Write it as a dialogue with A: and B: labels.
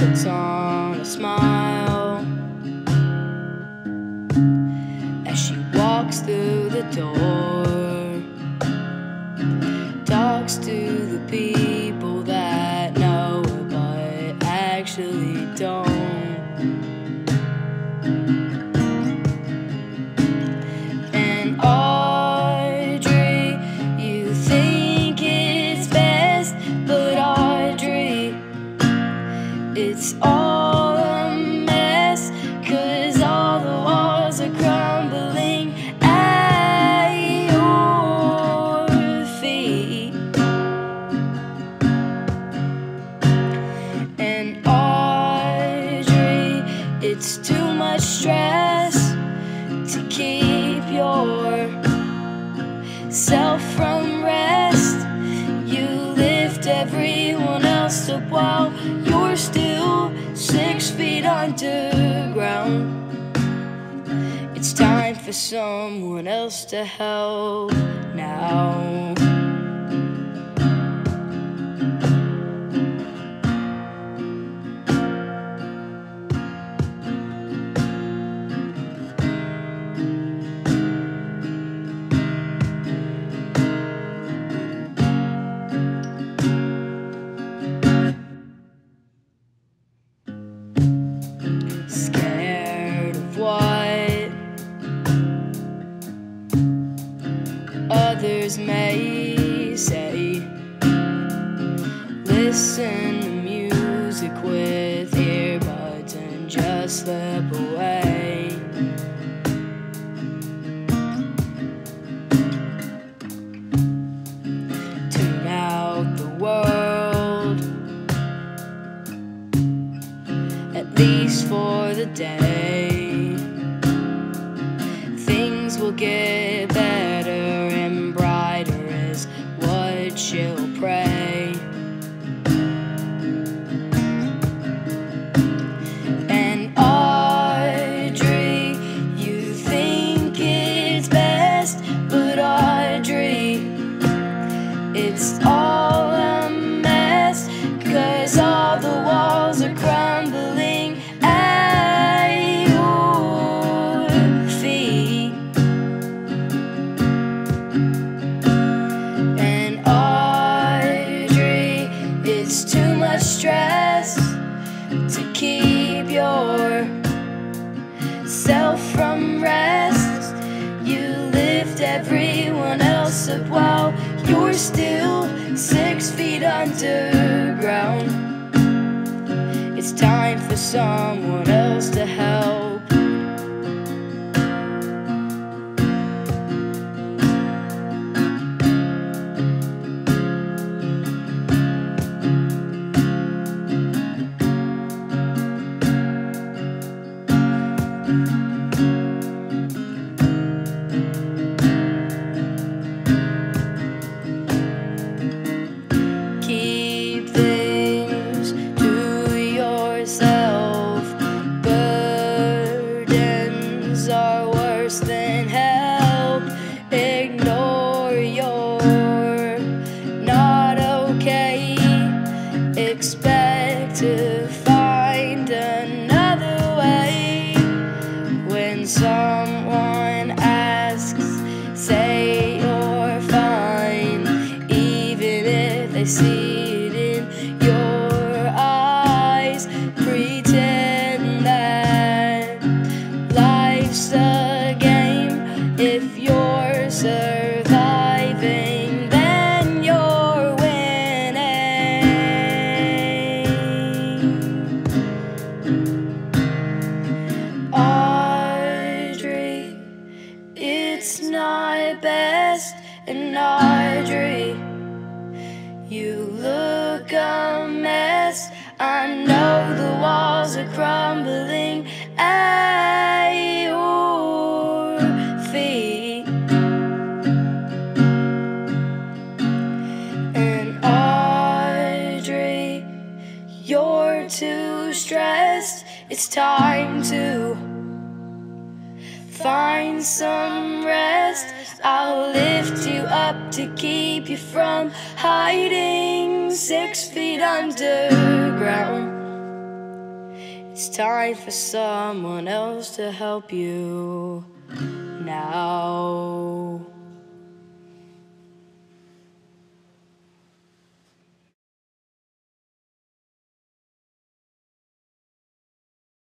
A: Puts on a smile as she walks through the door. It's all underground. It's time for someone else to help now. Others may say. Listen to music with earbuds and just slip away. Tune out the world at least for the day. Things will get self from rest. You lift everyone else up while you're still six feet underground. It's time for someone else Audrey, you look a mess. I know the walls are crumbling at your feet. And Audrey, you're too stressed. It's time to find some rest. I'll lift you up to keep you from hiding six feet underground. It's time for someone else to help you now.